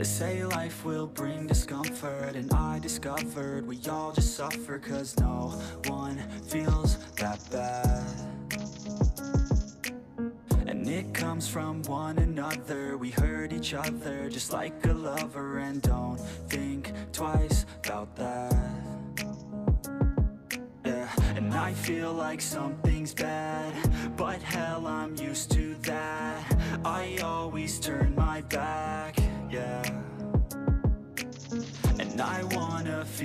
They say life will bring discomfort And I discovered we all just suffer Cause no one feels that bad. And it comes from one another We hurt each other just like a lover And don't think twice about that. Yeah, and I feel like something's bad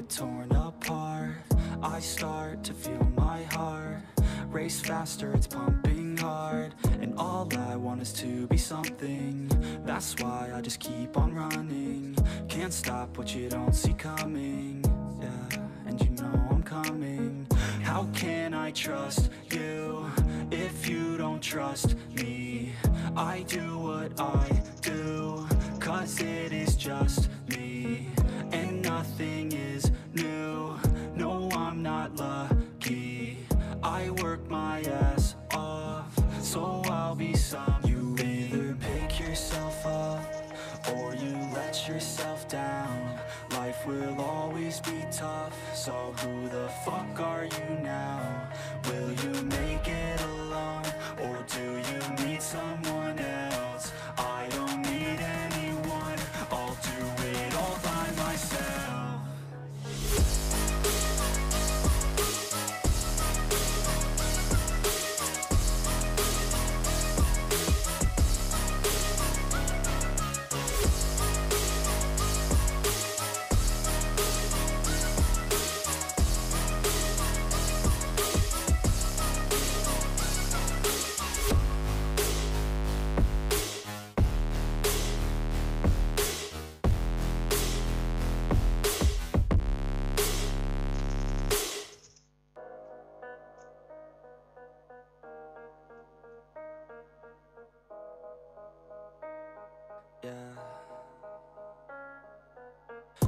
Get torn apart. I start to feel my heart Race faster, it's pumping hard. And all I want is to be something. That's why I just keep on running. Can't stop what you don't see coming. Yeah, and you know I'm coming. How can I trust you If you don't trust me? I do what I do Cause it is just me nothing is new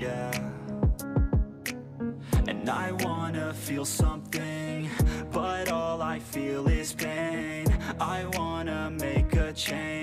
yeah. And I wanna feel something But all I feel is pain. I wanna make a change,